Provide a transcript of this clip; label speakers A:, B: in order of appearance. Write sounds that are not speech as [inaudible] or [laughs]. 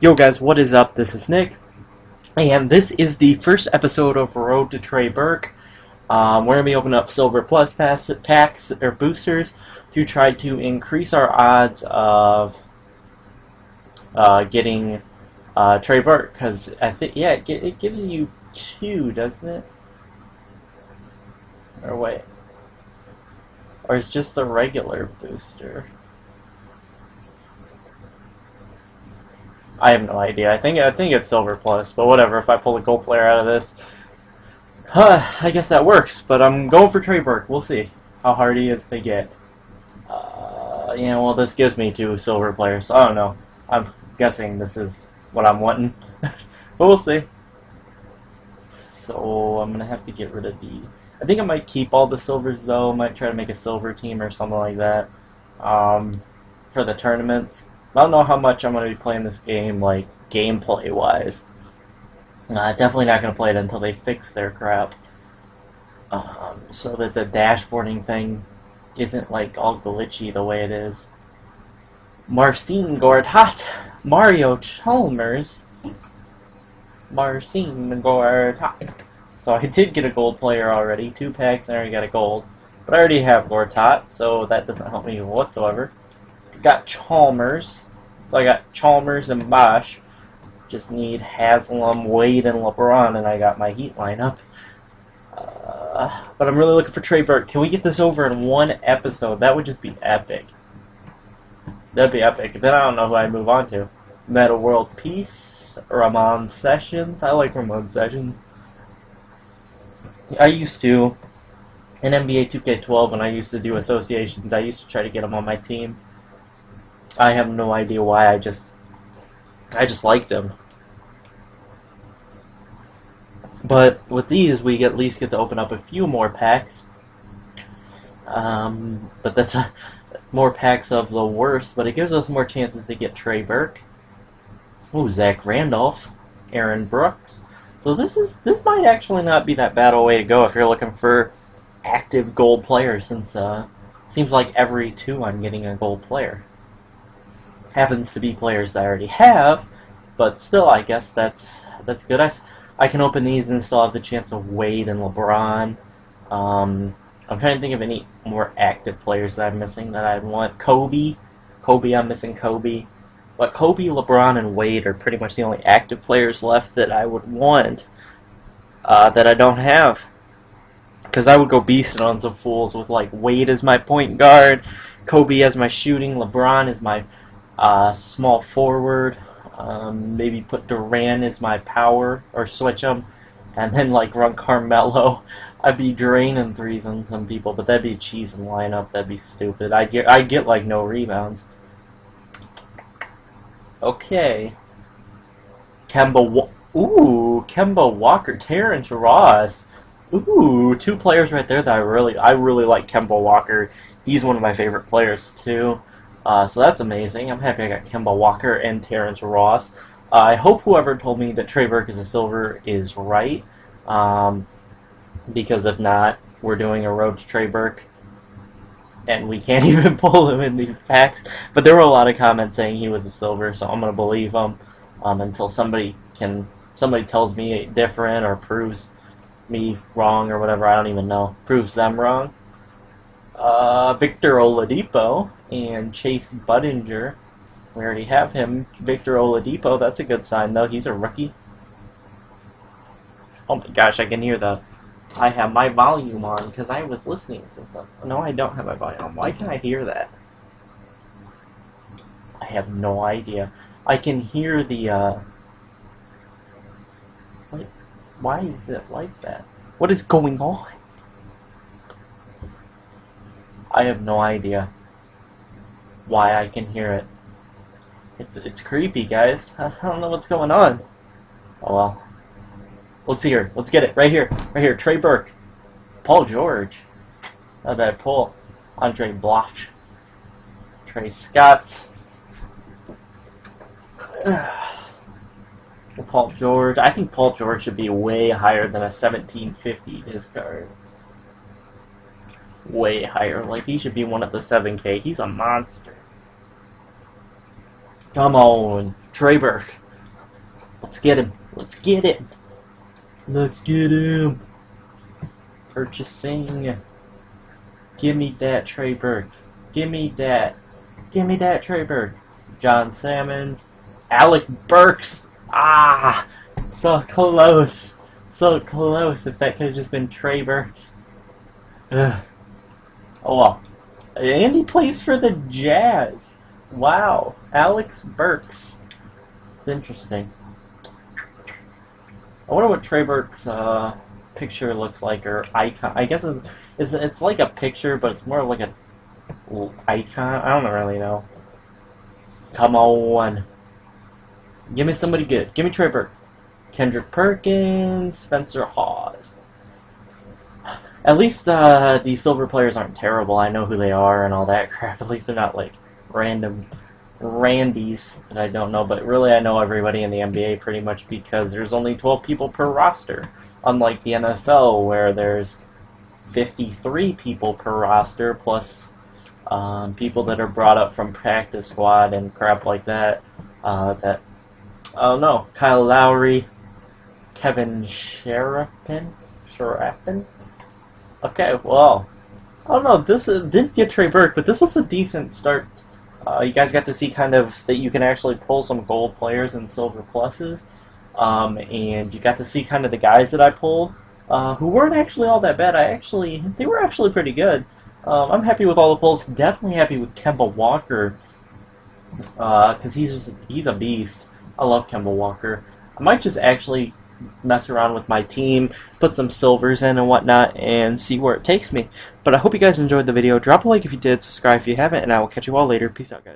A: Yo guys, what is up? This is Nick, and this is the first episode of Road to Trey Burke. Um, we're going to be opening up Silver Plus pass, packs or boosters to try to increase our odds of uh, getting uh, Trey Burke, because I think, yeah, it, it gives you two, doesn't it? Or wait. Or it's just the regular booster? I have no idea. I think I think it's silver plus, but whatever. If I pull a gold player out of this, huh, I guess that works. But I'm going for Trey Burke. We'll see how hard he is to get. Uh, yeah, well, this gives me two silver players. I don't know. I'm guessing this is what I'm wanting, [laughs] but we'll see. So I'm gonna have to get rid of the. I think I might keep all the silvers though. Might try to make a silver team or something like that um, for the tournaments. I don't know how much I'm going to be playing this game, like, gameplay-wise. Uh, definitely not going to play it until they fix their crap. Um, so that the dashboarding thing isn't, like, all glitchy the way it is. Marcin Gortat, Mario Chalmers, Marcin Gortat. So I did get a gold player already, two packs and I already got a gold. But I already have Gortat, so that doesn't help me whatsoever got Chalmers. So I got Chalmers and Bosh. Just need Haslem, Wade, and LeBron, and I got my Heat lineup. Uh, but I'm really looking for Trey Burke. Can we get this over in one episode? That would just be epic. That'd be epic. Then I don't know who I move on to. Metta World Peace, Ramon Sessions. I like Ramon Sessions. I used to, in NBA 2K12, when I used to do associations, I used to try to get him on my team. I have no idea why. I just, I just liked them. But with these, we at least get to open up a few more packs. Um, but that's a, more packs of the worst. But it gives us more chances to get Trey Burke. Ooh, Zach Randolph, Aaron Brooks. So this is this might actually not be that bad a way to go if you're looking for active gold players, since uh, seems like every two I'm getting a gold player happens to be players I already have, but still, I guess that's that's good. I, I can open these and still have the chance of Wade and LeBron. Um, I'm trying to think of any more active players that I'm missing that I'd want. Kobe. Kobe, I'm missing Kobe. But Kobe, LeBron, and Wade are pretty much the only active players left that I would want uh, that I don't have. Because I would go beasting on some fools with like Wade as my point guard, Kobe as my shooting, LeBron as my uh, small forward. Um, maybe put Duran as my power or switch them, and then like run Carmelo. [laughs] I'd be draining threes on some people, but that'd be a cheesing lineup. That'd be stupid. I'd get I'd get like no rebounds. Okay. Kemba. Ooh, Kemba Walker, Terrence Ross. Ooh, two players right there that I really I really like Kemba Walker. He's one of my favorite players too. Uh, so that's amazing. I'm happy I got Kemba Walker and Terrence Ross. Uh, I hope whoever told me that Trey Burke is a silver is right, um, because if not, we're doing a road to Trey Burke, and we can't [laughs] even pull him in these packs. But there were a lot of comments saying he was a silver, so I'm gonna believe them um, until somebody can somebody tells me different or proves me wrong or whatever. I don't even know. Proves them wrong. Uh, Victor Oladipo and Chase Budinger. We already have him. Victor Oladipo, that's a good sign, though. He's a rookie. Oh my gosh, I can hear the... I have my volume on because I was listening to stuff. No, I don't have my volume on. Why can I hear that? I have no idea. I can hear the, uh... why is it like that? What is going on? I have no idea why I can hear it. It's it's creepy, guys. [laughs] I don't know what's going on. Oh well. Let's see here. Let's get it. Right here. Right here. Trey Burke. Paul George. Not bad pull. Andray Blatche. Trey Scott. [sighs] Paul George. I think Paul George should be way higher than a 1750 discard way higher. Like, he should be one of the 7K. He's a monster. Come on, Trey Burke. Let's get him. Let's get it. Let's get him. Purchasing. Give me that Trey Burke. Give me that. Give me that Trey Burke. John Salmons. Alec Burks. Ah! So close. So close. If that could have just been Trey Burke. Ugh. Oh well. And he plays for the Jazz. Wow. Alex Burks. It's interesting. I wonder what Trey Burke's uh, picture looks like, or icon. I guess it's, it's, it's like a picture, but it's more like a icon. I don't really know. Come on. Give me somebody good. Give me Trey Burke. Kendrick Perkins, Spencer Hawes. At least uh, the silver players aren't terrible. I know who they are and all that [laughs] crap. At least they're not like random randies that I don't know. But really, I know everybody in the NBA pretty much because there's only 12 people per roster. Unlike the NFL, where there's 53 people per roster plus um, people that are brought up from practice squad and crap like that. Uh, that oh no, Kyle Lowry, Kevin Seraphin, Seraphin. Okay, well, I don't know. This uh, didn't get Trey Burke, but this was a decent start. Uh, you guys got to see kind of that you can actually pull some gold players and silver pluses, um, and you got to see kind of the guys that I pulled, uh, who weren't actually all that bad. I actually, they were actually pretty good. Um, I'm happy with all the pulls. Definitely happy with Kemba Walker, because uh, he's just, he's a beast. I love Kemba Walker. I might just actually mess around with my team, put some silvers in and whatnot, and see where it takes me. But I hope you guys enjoyed the video. Drop a like if you did, subscribe if you haven't, and I will catch you all later. Peace out, guys.